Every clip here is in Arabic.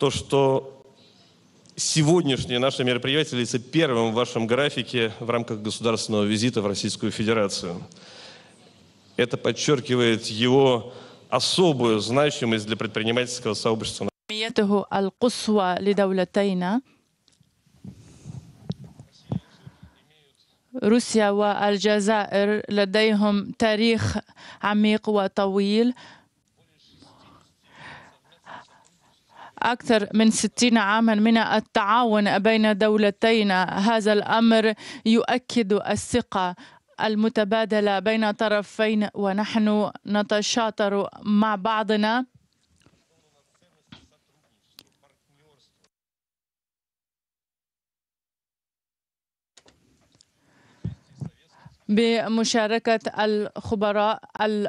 то, что сегодняшнее наше мероприятие является первым в вашем графике в рамках государственного визита в Российскую Федерацию. Это подчеркивает его особую значимость для предпринимательского сообщества. أهميته القصوى لدولتينا روسيا والجزائر لديهم تاريخ عميق وطويل أكثر من ستين عاما من التعاون بين دولتينا هذا الأمر يؤكد الثقة المتبادلة بين طرفين ونحن نتشاطر مع بعضنا. بمشاركة الخبراء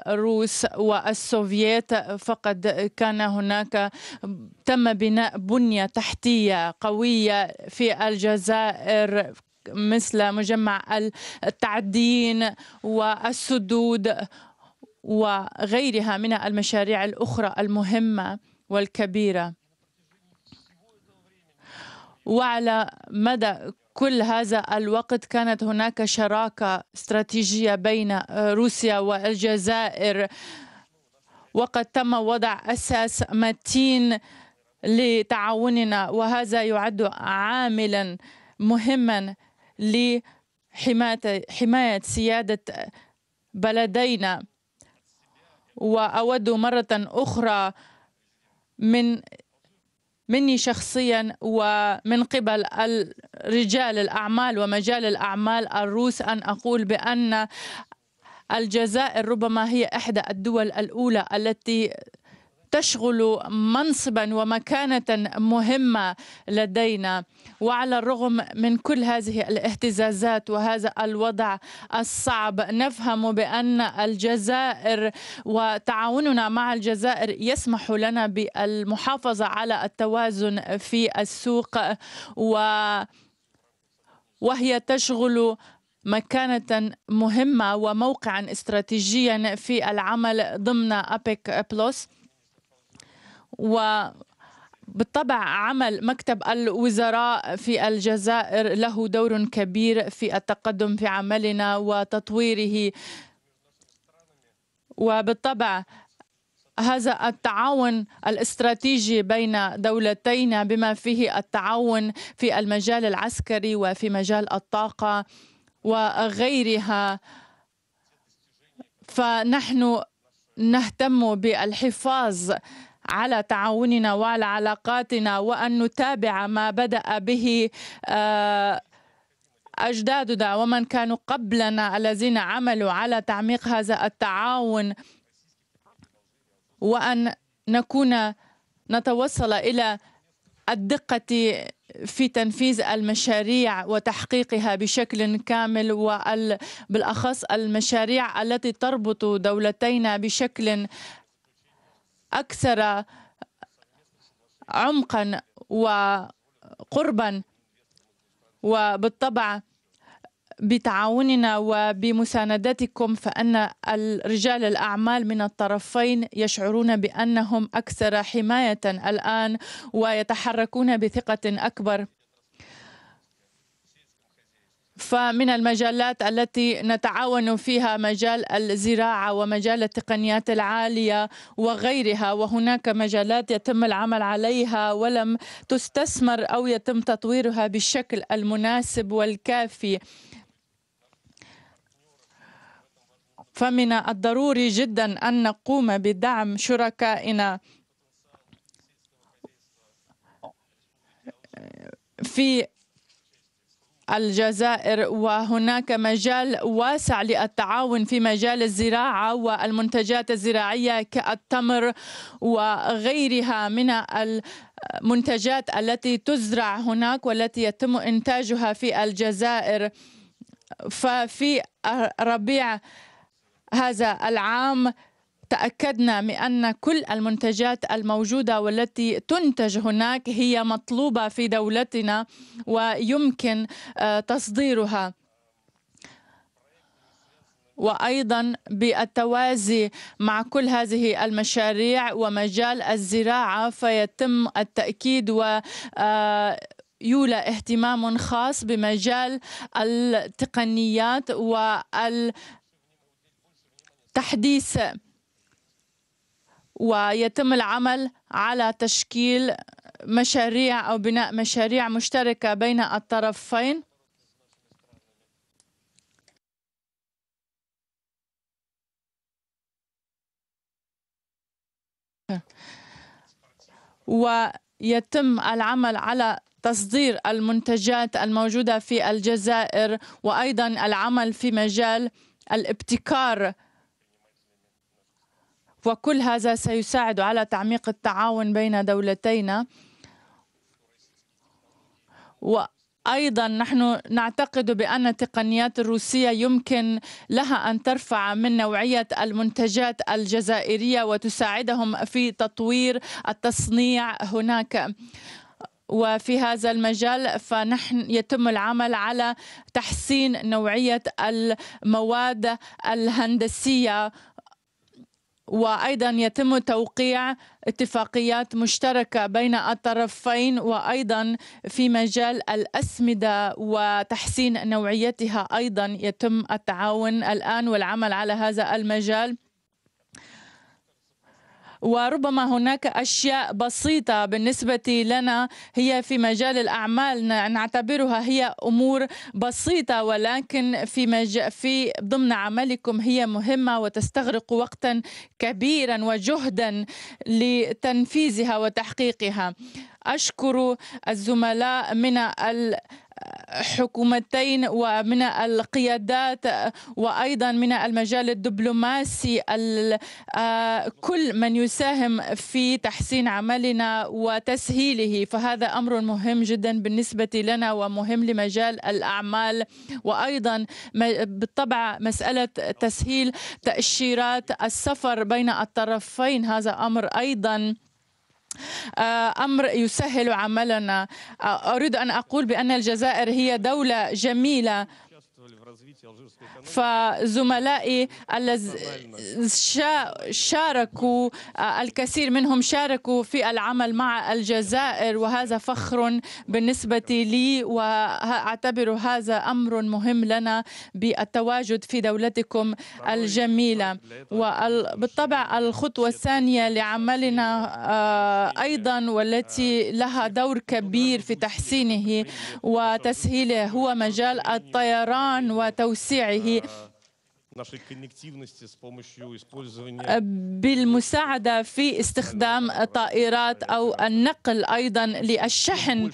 الروس والسوفييت فقد كان هناك تم بناء بنية تحتية قوية في الجزائر مثل مجمع التعدين والسدود وغيرها من المشاريع الأخرى المهمة والكبيرة. وعلى مدى كل هذا الوقت كانت هناك شراكة استراتيجية بين روسيا والجزائر. وقد تم وضع أساس متين لتعاوننا وهذا يعد عاملا مهما لحماية حماية سيادة بلدينا. وأود مرة أخرى من مني شخصيا ومن قبل رجال الأعمال ومجال الأعمال الروس أن أقول بأن الجزائر ربما هي إحدى الدول الأولى التي تشغل منصبا ومكانة مهمة لدينا. وعلى الرغم من كل هذه الاهتزازات وهذا الوضع الصعب نفهم بأن الجزائر وتعاوننا مع الجزائر يسمح لنا بالمحافظة على التوازن في السوق و وهي تشغل مكانة مهمة وموقعا استراتيجيا في العمل ضمن أبيك بلس. وبالطبع عمل مكتب الوزراء في الجزائر له دور كبير في التقدم في عملنا وتطويره. وبالطبع هذا التعاون الاستراتيجي بين دولتينا بما فيه التعاون في المجال العسكري وفي مجال الطاقة وغيرها. فنحن نهتم بالحفاظ على تعاوننا وعلى علاقاتنا وأن نتابع ما بدأ به آه، أجدادنا ومن كانوا قبلنا الذين عملوا على تعميق هذا التعاون. وأن نكون نتوصل إلى الدقة في تنفيذ المشاريع وتحقيقها بشكل كامل وبالاخص المشاريع التي تربط دولتينا بشكل أكثر عمقا وقربا. وبالطبع بتعاوننا وبمساندتكم فإن رجال الأعمال من الطرفين يشعرون بأنهم أكثر حماية الآن ويتحركون بثقة أكبر. فمن المجالات التي نتعاون فيها مجال الزراعة ومجال التقنيات العالية وغيرها وهناك مجالات يتم العمل عليها ولم تستثمر أو يتم تطويرها بالشكل المناسب والكافي. فمن الضروري جدا أن نقوم بدعم شركائنا في الجزائر. وهناك مجال واسع للتعاون في مجال الزراعة والمنتجات الزراعية كالتمر وغيرها من المنتجات التي تزرع هناك والتي يتم إنتاجها في الجزائر. ففي ربيع هذا العام تأكدنا من أن كل المنتجات الموجودة والتي تنتج هناك هي مطلوبة في دولتنا ويمكن آه، تصديرها. وأيضا بالتوازي مع كل هذه المشاريع ومجال الزراعة فيتم التأكيد و آه، يولى اهتمام خاص بمجال التقنيات والتحديث ويتم العمل على تشكيل مشاريع أو بناء مشاريع مشتركة بين الطرفين. ويتم العمل على تصدير المنتجات الموجودة في الجزائر وأيضا العمل في مجال الابتكار وكل هذا سيساعد على تعميق التعاون بين دولتينا أيضا نحن نعتقد بأن التقنيات الروسية يمكن لها أن ترفع من نوعية المنتجات الجزائرية وتساعدهم في تطوير التصنيع هناك. وفي هذا المجال فنحن يتم العمل على تحسين نوعية المواد الهندسية وأيضا يتم توقيع اتفاقيات مشتركة بين الطرفين وأيضا في مجال الأسمدة وتحسين نوعيتها. أيضا يتم التعاون الآن والعمل على هذا المجال. وربما هناك أشياء بسيطة بالنسبة لنا. هي في مجال الأعمال نعتبرها هي أمور بسيطة ولكن في مج... في ضمن عملكم هي مهمة وتستغرق وقتا كبيرا وجهدا لتنفيذها وتحقيقها. أشكر الزملاء من ال حكومتين ومن القيادات وأيضا من المجال الدبلوماسي آه، كل من يساهم في تحسين عملنا وتسهيله. فهذا أمر مهم جدا بالنسبة لنا ومهم لمجال الأعمال. وأيضا بالطبع مسألة تسهيل تأشيرات السفر بين الطرفين هذا أمر أيضا أمر يسهل عملنا. آه، أريد أن أقول بأن الجزائر هي دولة جميلة فزملائي شاركوا آه، الكثير منهم شاركوا في العمل مع الجزائر وهذا فخر بالنسبة لي وأعتبر هذا أمر مهم لنا بالتواجد في دولتكم الجميلة. وبالطبع الخطوة الثانية لعملنا آه، أيضا والتي لها دور كبير في تحسينه وتسهيله هو مجال الطيران وتوسيعه بالمساعدة في استخدام طائرات أو النقل أيضا للشحن.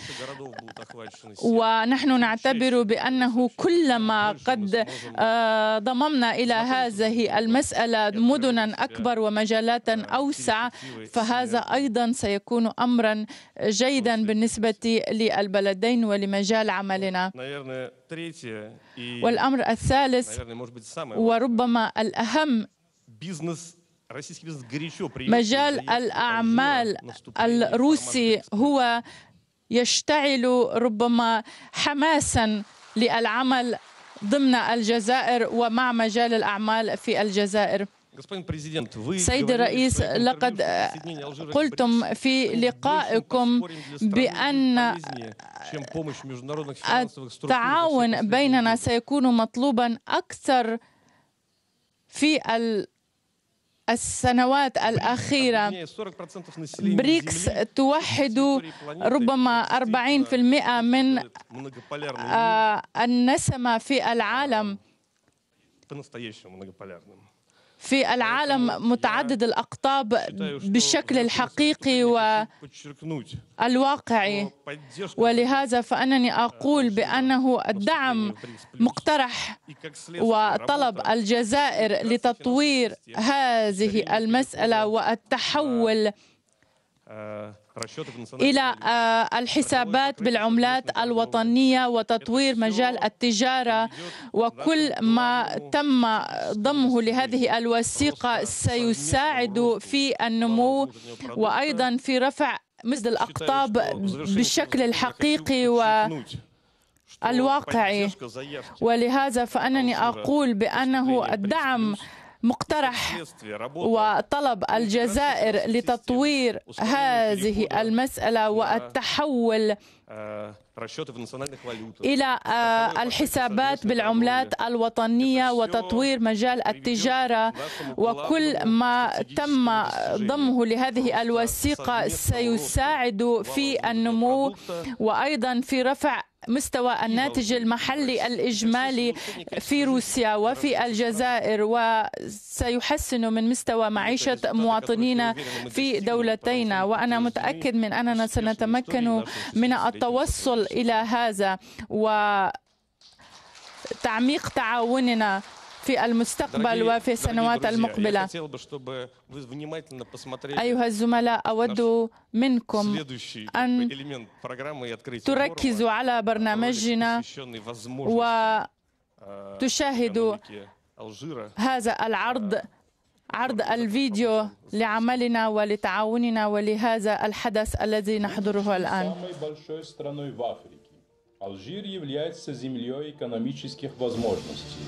ونحن نعتبر بأنه كلما قد آه، ضممنا إلى هذه المسألة مدنا أكبر ومجالات أوسع فهذا أيضا سيكون أمرا جيدا بالنسبة للبلدين ولمجال عملنا. والأمر الثالث وربما الأهم مجال الأعمال الروسي هو يشتعل ربما حماسا للعمل ضمن الجزائر ومع مجال الأعمال في الجزائر. سيد الرئيس لقد قلتم في لقائكم بأن التعاون بيننا سيكون مطلوبا أكثر في السنوات الأخيرة بريكس توحد ربما 40% من النسمة في العالم في العالم متعدد الأقطاب بالشكل الحقيقي والواقعي ولهذا فأنني أقول بأنه الدعم مقترح وطلب الجزائر لتطوير هذه المسألة والتحول إلى آه، الحسابات بالعملات الوطنية وتطوير مجال التجارة وكل ما تم ضمه لهذه الوثيقة سيساعد في النمو وأيضا في رفع مثل الأقطاب بالشكل الحقيقي و الواقعي. ولهذا فأنني أقول بأنه الدعم مقترح وطلب الجزائر لتطوير هذه المسألة والتحول إلى آه، الحسابات بالعملات الوطنية وتطوير مجال التجارة وكل ما تم ضمه لهذه الوثيقة سيساعد في النمو وأيضا في رفع مستوى الناتج المحلي الإجمالي في روسيا وفي الجزائر وسيحسن من مستوى معيشة مواطنينا في دولتينا وأنا متأكد من أننا سنتمكن من التوصل إلى هذا وتعميق تعاوننا في المستقبل وفي السنوات المقبلة. أيها الزملاء أود منكم أن تركزوا على برنامجنا وتشاهدوا هذا العرض عرض الفيديو لعملنا ولتعاوننا ولهذا الحدث الذي نحضره الآن Алжир является землей экономических возможностей.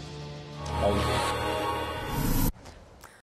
Алжир.